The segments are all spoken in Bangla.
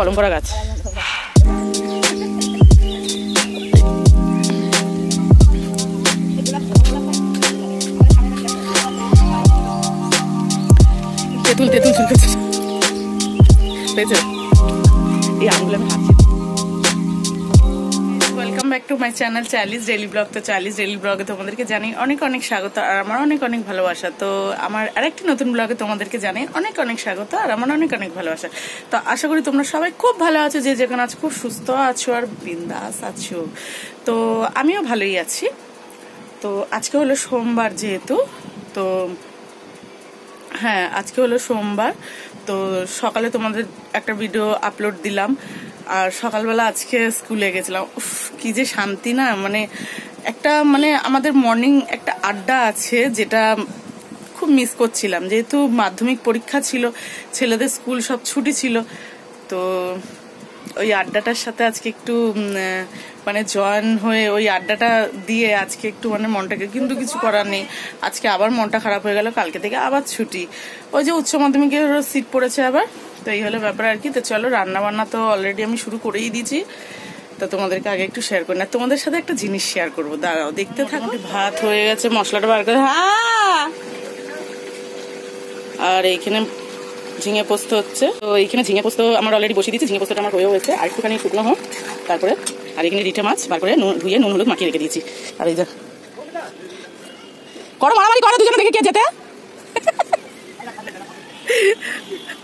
Colón por acá. Tetul, tetul, tetul. Tetul. Ya. Back to my channel Charlie's daily vlog তো চার্লিস ডেলি ব্লগে তোমাদেরকে জানি অনেক অনেক স্বাগত, আর আমার অনেক অনেক ভালোবাসা। তো আমার আরেকটি নতুন ব্লগে তোমাদেরকে জানি অনেক অনেক স্বাগত, আর আমার অনেক অনেক ভালোবাসা। তো আশা করি তোমরা সবাই খুব ভালো আছো, যে যেখানে আছো, খুব সুস্থ আছো আর বিন্দাস আছো। তো আমিও ভালোই আছি। তো আজকে হলো সোমবার যেহেতু, তো হ্যাঁ আজকে হলো সোমবার। তো সকালে তোমাদের একটা ভিডিও আপলোড দিলাম। আর সকালবেলা আজকে স্কুলে গেছিলাম। উফ, কি যে শান্তি না মানে একটা মানে আমাদের মর্নিং একটা আড্ডা আছে যেটা খুব মিস করছিলাম। যেহেতু মাধ্যমিক পরীক্ষা ছিল, ছেলেদের স্কুল সব ছুটি ছিল, তো ওই আড্ডাটার সাথে আজকে একটু মানে জয়েন হয়ে ওই আড্ডাটা দিয়ে আজকে একটু মানে মনটাকে কিন্তু কিছু করার নেই। আজকে আবার মনটা খারাপ হয়ে গেল কালকে থেকে আবার ছুটি। ওই যে উচ্চ মাধ্যমিকের সিট পড়েছে আবার তো এই হলো ব্যাপার আর কি। তো চলো রান্না বান্না তো অলরেডি আমি শুরু করেই দিয়েছি। তো তোমাদেরকে আগে একটু শেয়ার করি। না তোমাদের সাথে একটা জিনিস শেয়ার করব দাঁড়াও দেখতে থাকো। ভাত হয়ে গেছে মশলাটা বার করে হ্যাঁ! আর এইখানে ঝিঙে পোস্ত হচ্ছে। তো এইখানে ঝিঙে পোস্ত আমার অলরেডি বসিয়ে দিয়েছি, ঝিঙে পোস্তটা আমার হয়ে হয়েছে। আর একটুখানি শুকনো হোক, তারপরে আর এখানে রিঠে মাছ, বার করে নুন- ধুয়ে নুন, হলুদ মাখিয়ে রেখে দিয়েছি। আর এই যে করো, মারামারি করো দুজনে দেখে কে যেতে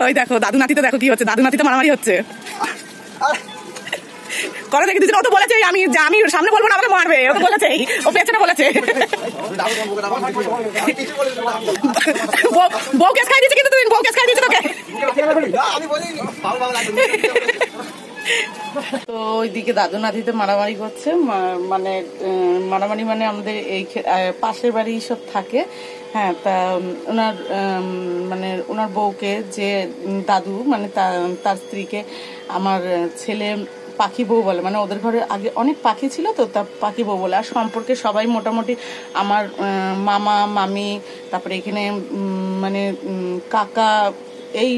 ওই দেখো দাদু নাতিতে দেখো কি হচ্ছে দাদু নাতিতে মারামারি হচ্ছে। করো দেখে দুজন, ও তো বলেছে আমি আমি সামনে বলব না, আমাকে মারবে, ও তো বলেছে ও পেছনে বলেছে। বউ- কেস খাই দিয়েছে কিন্তু তুমি, বউ কেস খাই দিয়েছে তোকে। তো ওইদিকে দাদু নাতিতে মারামারি করছে মানে মারামারি মানে আমাদের এই পাশের বাড়ি সব থাকে। হ্যাঁ তা ওনার মানে ওনার বউকে যে দাদু মানে তার স্ত্রীকে আমার ছেলে পাখি বউ বলে। মানে ওদের ঘরে আগে অনেক পাখি ছিল তো, তা পাখি বউ বলে। আর সম্পর্কে সবাই মোটামুটি আমার মামা, মামি, তারপরে এখানে মানে কাকা, এই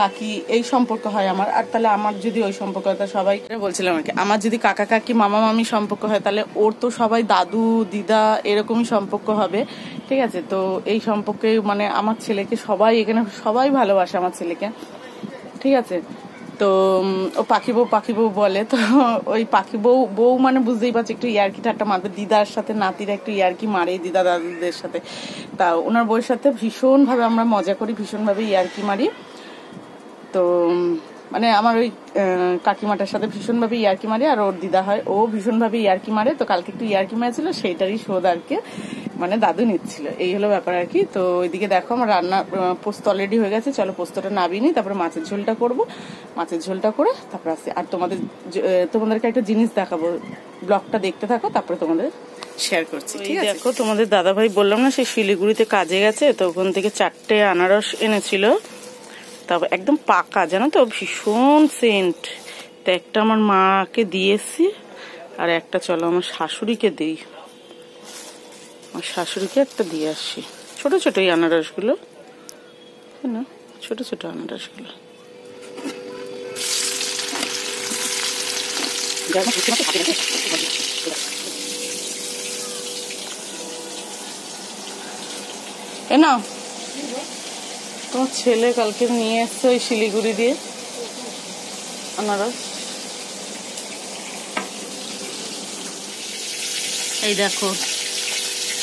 কাকি, এই সম্পর্ক হয় আমার। আর তাহলে আমার যদি ওই সম্পর্ক হয়, তা সবাই বলছিলাম আর কি। আমার যদি কাকা, কাকি, মামা, মামি সম্পর্ক হয়, তাহলে ওর তো সবাই দাদু, দিদা এরকমই সম্পর্ক হবে। ঠিক আছে? তো এই সম্পর্কে মানে আমার ছেলেকে সবাই এখানে সবাই ভালোবাসে আমার ছেলেকে। ঠিক আছে? তো ও পাখি বউ পাখি বউ বলে, তো ওই পাখি বউ বউ মানে বুঝতেই পারছি, একটু ইয়ার্কি ঠাট্টা মারবে। দিদার সাথে নাতিরা একটু ইয়ার্কি মারে দিদা দাদুদের সাথে। তা ওনার বউয়ের সাথে ভীষণভাবে আমরা মজা করি, ভীষণভাবে ইয়ার্কি মারি। তো মানে আমার ওই কাকিমাটার সাথে ভীষণভাবে ইয়ার্কি মারে আর ওর দিদা হয়। ও ভীষণভাবে ইয়ার্কি মারে তো কালকে একটু ইয়ার্কি মারছিল সেইটারই শোধ আর কি মানে দাদু নিচ্ছিল। এই হলো ব্যাপার আর কি। তো ওইদিকে দেখো আমার রান্না পোস্ত অলরেডি হয়ে গেছে চলো পোস্তটা নাবিয়ে নিই তারপরে মাছের ঝোলটা করব। মাছের ঝোলটা করে তারপরে আসি। আর তোমাদের তোমাদেরকে একটা জিনিস দেখাবো। ব্লগটা দেখতে থাকো তারপরে তোমাদের শেয়ার করছি ঠিক আছে? দেখো তোমাদের দাদা ভাই বললাম না সে শিলিগুড়িতে কাজে গেছে তো ওখান থেকে চারটে আনারস এনেছিল। তারপর একদম পাকা, জানো তো? ভীষণ সেন্ট তো একটা আমার মাকে দিয়েছি, আর একটা চলো আমার শাশুড়িকে দিই। আমার শাশুড়িকে একটা দিয়ে আসি। ছোট ছোট এই আনারসগুলো। না ছোট ছোট আনারসগুলো। এ না তোমার ছেলে কালকে নিয়ে এসছে ওই শিলিগুড়ি দিয়ে। আনারস। এই দেখো,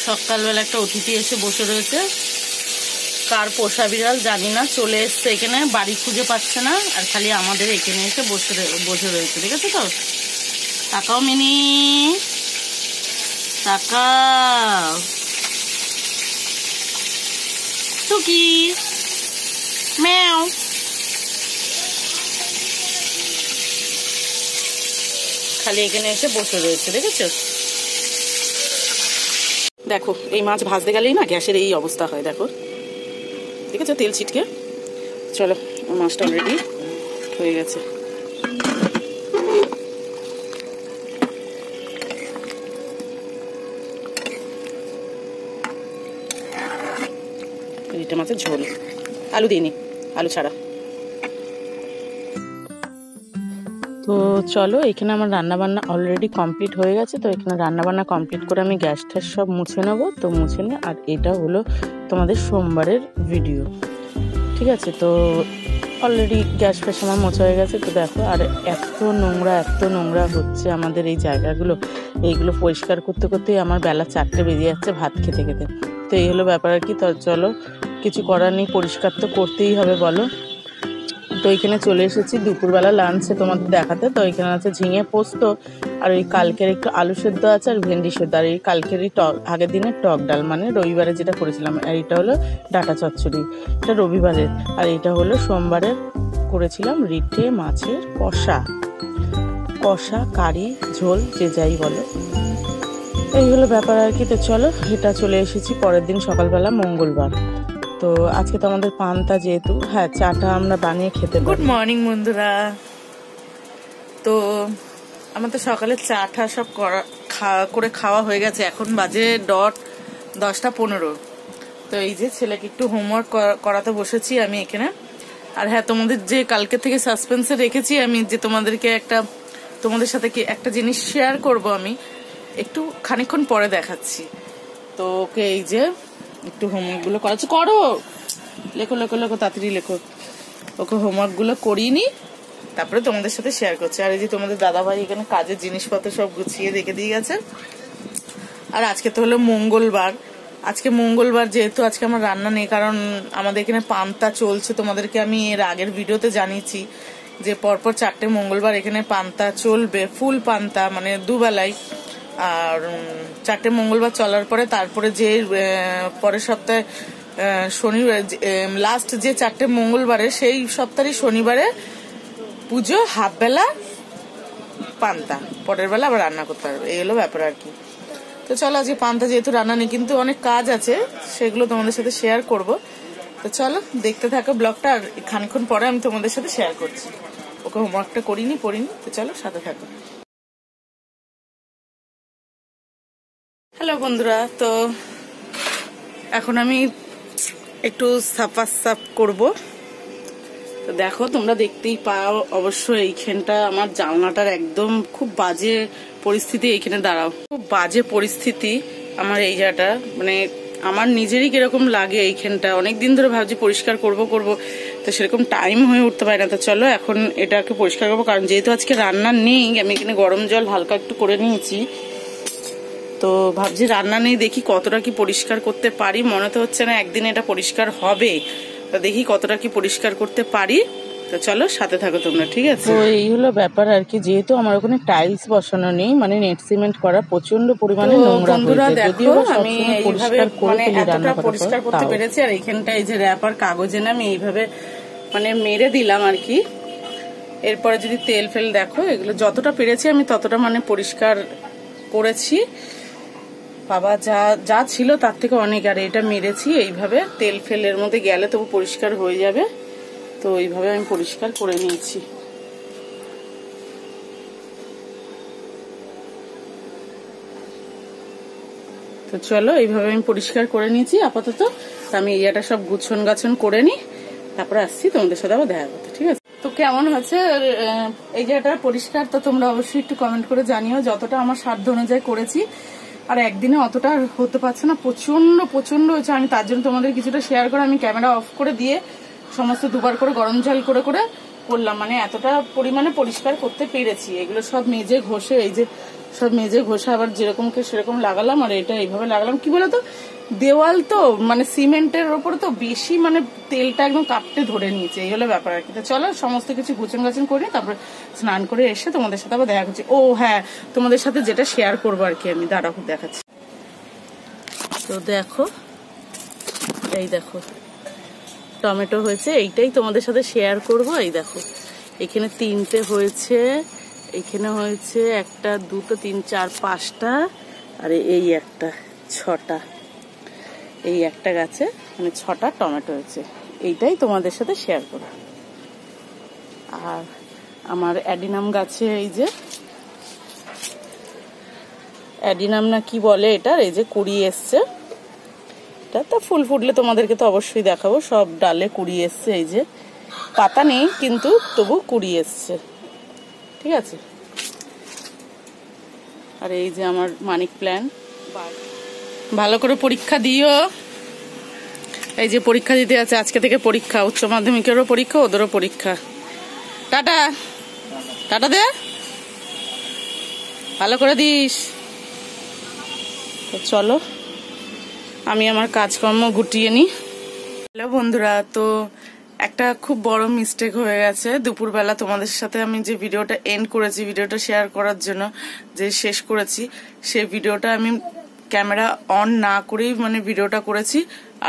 সকালবেলা একটা অতিথি এসে বসে রয়েছে। কার পোষা বিড়াল জানি না, চলে এসছে এখানে, বাড়ি খুঁজে পাচ্ছে না, আর খালি আমাদের এখানে এসে বসে বসে রয়েছে, ঠিক আছে তো? তাকাও মিনি। তাকাও। টুকি ম্যাও খালি এখানে এসে বসে রয়েছে, দেখেছ? দেখো, এই মাছ ভাজতে গেলেই না গ্যাসের এই অবস্থা হয়, দেখো। দেখেছ তেল ছিটকে? চলো, মাছটা অলরেডি হয়ে গেছে। রিটা মাছের ঝোল। আলু দিইনি। আলু ছাড়া। তো চলো, এখানে আমার রান্নাবান্না অলরেডি কমপ্লিট হয়ে গেছে, তো এখানে রান্নাবান্না কমপ্লিট করে আমি গ্যাস ট্যাস সব মুছে নেব, তো মুছে নিয়ে আর এটা হলো তোমাদের সোমবারের ভিডিও ঠিক আছে, তো অলরেডি গ্যাস ফ্যাস আমার মোছা হয়ে গেছে, তো দেখো, আর এত নোংরা এত নোংরা হচ্ছে আমাদের এই জায়গাগুলো। এইগুলো পরিষ্কার করতে করতেই আমার বেলা চারটে বেজে যাচ্ছে ভাত খেতে খেতে। তো এই হলো ব্যাপার আর কি, তো চলো কিছু করার নেই, পরিষ্কার তো করতেই হবে, বলো। তো এখানে চলে এসেছি, দুপুরবেলা লাঞ্চে তোমাদের দেখাতে। তো এখানে আছে ঝিঙে পোস্ত, আর ওই কালকের একটু আলু সেদ্ধ আছে আর ভেন্ডি সেদ্ধ। আর এই কালকেরই টক, আগের দিনের টক ডাল মানে রবিবারে যেটা করেছিলাম, আর এটা হলো ডাটা চচ্চড়ি। এটা রবিবারের, আর এটা হলো সোমবারের করেছিলাম রিঠে মাছের কষা। কষা, কারি, ঝোল, যে যাই বলো। এই হলো ব্যাপার আর কি। তো চলো, এটা চলে এসেছি, পরের দিন সকালবেলা মঙ্গলবার। তো আজকে তো আমাদের পান্তা যেহেতু হ্যাঁ চাটা আমরা বানিয়ে খেতে গুড মর্নিং বন্ধুরা। তো আমার তো সকালে চা টা সব করা করে খাওয়া হয়ে গেছে। এখন বাজে ডট দশটা পনেরো। তো এই যে ছেলেকে একটু হোমওয়ার্ক করাতে বসেছি আমি এখানে। আর হ্যাঁ তোমাদের যে কালকে থেকে সাসপেন্সে রেখেছি আমি যে তোমাদেরকে একটা তোমাদের সাথে কি একটা জিনিস শেয়ার করব আমি একটু খানিক্ষণ পরে দেখাচ্ছি। তো ওকে এই যে একটু হোমওয়ার্কগুলো করাচ্ছি করো। লেখো লেখো লেখো, তাড়াতাড়ি লেখো। ওকে হোমওয়ার্কগুলো করিয়ে নি। তারপরে তোমাদের সাথে শেয়ার করছি। আর এই যে তোমাদের দাদাভাই এখানে কাজের জিনিসপত্র সব গুছিয়ে রেখে দিয়ে গেছে। আর আজকে তো হলো মঙ্গলবার। আজকে মঙ্গলবার যেহেতু আজকে আমার রান্না নেই, কারণ আমাদের এখানে পান্তা চলছে। তোমাদেরকে আমি এর আগের ভিডিওতে জানিয়েছি যে পরপর চারটে মঙ্গলবার এখানে পান্তা চলবে, ফুল পান্তা মানে দুবেলায় আর চারটে মঙ্গলবার চলার পরে তারপরে যে পরের সপ্তাহে শনিবার লাস্ট যে চারটে মঙ্গলবারে, সেই সপ্তাহে শনিবারে পুজো হাফ বেলা পান্তা। পরের বেলা আবার রান্না করতে পারবে এই হলো ব্যাপার আর কি। তো চলো, আজকে পান্তা যেহেতু রান্না নেই, কিন্তু অনেক কাজ আছে, সেগুলো তোমাদের সাথে শেয়ার করব। তো চলো, দেখতে থাকো ব্লগটা, আর খানিক্ষণ পরে আমি তোমাদের সাথে শেয়ার করছি। ওকে হোমওয়ার্কটা করিনি, পড়িনি, তো চলো, সাথে থাকো। বন্ধুরা, তো এখন আমি একটু সাফা সাফ করব। তো দেখো, তোমরা দেখতেই পাও অবশ্য এইখানটা আমার জানলাটার একদম খুব বাজে পরিস্থিতি এইখানে, দাঁড়াও। খুব বাজে পরিস্থিতি আমার এই জায়গাটা। মানে আমার নিজেরই কীরকম লাগে এইখানটা। অনেক দিন ধরে ভাবছি পরিষ্কার করব করব। তো সেরকম টাইম হয়ে উঠতে পারে না। তো চলো, এখন এটাকে পরিষ্কার করব। কারণ যেহেতু আজকে রান্না নেই, আমি এখানে গরম জল হালকা একটু করে নিয়েছি। তো ভাবছি রান্না নেই দেখি কতটা কি পরিষ্কার করতে পারি। মনে তো হচ্ছে না একদিন এটা পরিষ্কার হবে। তো দেখি কতটা কি পরিষ্কার করতে পারি। তো চলো সাথে থাকো তোমরা ঠিক আছে? তো এই হলো ব্যাপার আর কি যেহেতু আমার ওখানে টাইলস বসানো নেই মানে নেট সিমেন্ট করা প্রচণ্ড পরিমাণে নোংরা হয়েছে। যদিও আমি এইভাবে মানে এতটা পরিষ্কার করতে পেরেছি আর এইখানটা এই যে র্যাপার কাগজে না আমি এইভাবে মানে মেরে দিলাম আর কি। এরপরে যদি তেল ফেল দেখো এগুলো যতটা পেরেছি আমি ততটা মানে পরিষ্কার করেছি। বাবা যা যা ছিল তার থেকে অনেক, আর এটা মেরেছি, এইভাবে তেল ফেলের মধ্যে গেলে তবু পরিষ্কার হয়ে যাবে। তো এইভাবে আমি পরিষ্কার করে নিয়েছি। তো চলো, এইভাবে আমি পরিষ্কার করে নিয়েছি, আপাতত। আমি ইয়েটা সব গুছন গাছন করে নিই। তারপরে আসছি, তোমাদের সাথে আবার দেখা করতে, ঠিক আছে? তো কেমন হচ্ছে এই জায়গাটা পরিষ্কার, তো তোমরা অবশ্যই একটু কমেন্ট করে জানিও। যতটা আমার সাধ্য অনুযায়ী করেছি আর একদিনে অতটা হতে পারছে না। প্রচণ্ড প্রচণ্ড হয়েছে। আমি তার জন্য তোমাদের কিছুটা শেয়ার করে আমি ক্যামেরা অফ করে দিয়ে সমস্ত দুবার করে গরম জল করে করে করলাম। মানে এতটা পরিমাণে পরিষ্কার করতে পেরেছি। এগুলো সব মেজে ঘষে, এই যে সব মেজে ঘষে আবার যেরকমকে সেরকম লাগালাম, আর এটা এইভাবে লাগালাম। কি বলতো? দেওয়াল তো মানে সিমেন্টের ওপরে তো বেশি মানে তেলটা একদম কাঁপতে ধরে নিয়েছে, এই হলো ব্যাপার আর কি। চলো, সমস্ত কিছু গুচন গাছন করে তারপরে স্নান করে এসে তোমাদের সাথে আবার দেখা করছি। ও হ্যাঁ তোমাদের সাথে যেটা শেয়ার করব আর কি আমি। দাঁড়াও, দেখাচ্ছি। তো দেখো, এই দেখো, টমেটো হয়েছে, এইটাই তোমাদের সাথে শেয়ার করব। এই দেখো, এখানে তিনটে হয়েছে। এখানে হয়েছে একটা, দুটো, তিন, চার, পাঁচটা, আর এই একটা, ছটা। এই একটা গাছে মানে ছটা টমেটো হয়েছে। এইটাই তোমাদের সাথে শেয়ার করব। আর আমার অ্যাডিনাম গাছে এই যে, অ্যাডিনাম না কি বলে এটার? এই যে কুড়ি এসছে। এটা তো ফুল ফুটলে তোমাদেরকে তো অবশ্যই দেখাবো। সব ডালে কুড়ি এসছে, এই যে। পাতা নেই, কিন্তু তবু কুড়ি এসছে। ঠিক আছে। আর এই যে আমার মানিক প্ল্যান ভালো করে পরীক্ষা দিও। এই যে পরীক্ষা দিতে আছে আজকে থেকে পরীক্ষা উচ্চ মাধ্যমিকেরও পরীক্ষা ওদেরও পরীক্ষা। টাটা। টাটা দে। ভালো করে দিস। তো চলো আমি আমার কাজকর্ম গুটিয়ে নিই হ্যালো বন্ধুরা তো একটা খুব বড় মিস্টেক হয়ে গেছে। দুপুরবেলা তোমাদের সাথে আমি যে ভিডিওটা এন্ড করেছি ভিডিওটা শেয়ার করার জন্য যে শেষ করেছি সেই ভিডিওটা আমি ক্যামেরা অন না করেই মানে ভিডিওটা করেছি।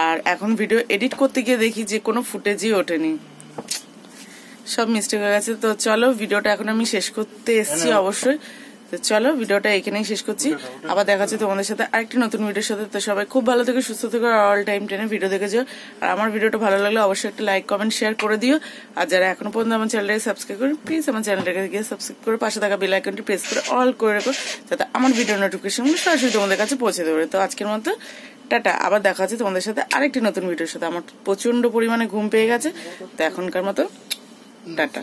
আর এখন ভিডিও এডিট করতে গিয়ে দেখি যে কোনো ফুটেজই ওঠেনি। সব মিস্টেক হয়ে গেছে। তো চলো ভিডিওটা এখন আমি শেষ করতে এসেছি অবশ্যই। তো চলো ভিডিওটা এখানেই শেষ করছি। আবার দেখা হচ্ছে তোমাদের সাথে আরেকটি নতুন ভিডিওর সাথে। তো সবাই খুব ভালো থেকে সুস্থ থেকে অল টাইম টেনে ভিডিও দেখে দেখেছ। আর আমার ভিডিওটা ভালো লাগলে অবশ্যই একটা লাইক কমেন্ট শেয়ার করে দিও। আর যারা এখনও পর্যন্ত আমার চ্যানেলটাকে সাবস্ক্রাইব করে প্লিজ আমার চ্যানেলটাকে গিয়ে সাবস্ক্রাইব করে পাশে থাকা বেল আইকনটি প্রেস করে অল করে রাখো যাতে আমার ভিডিও নোটিফিকেশনগুলো সরাসরি তোমাদের কাছে পৌঁছে দেবে। তো আজকের মতো টাটা আবার দেখা হচ্ছে তোমাদের সাথে আরেকটি নতুন ভিডিওর সাথে। আমার প্রচণ্ড পরিমাণে ঘুম পেয়ে গেছে তো এখনকার মতো টাটা।